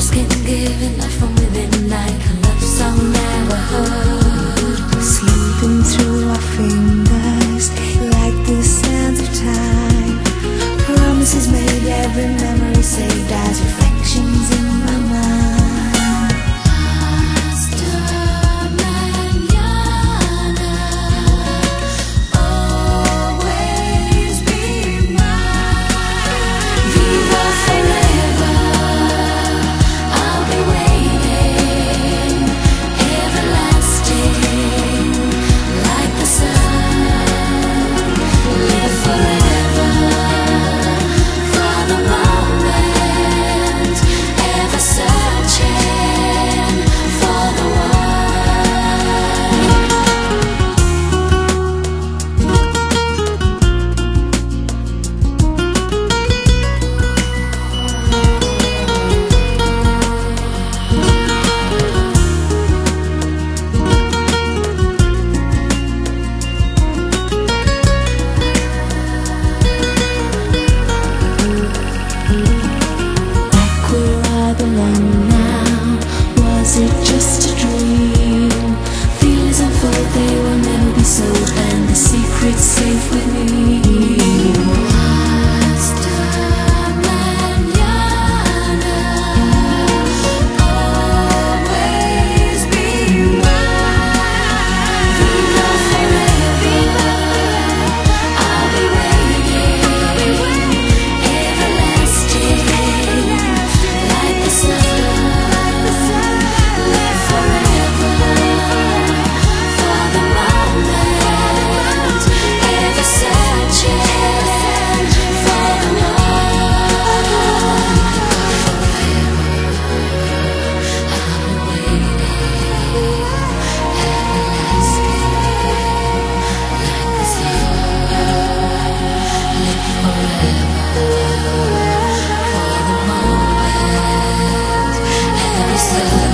skin giving enough from within. listen.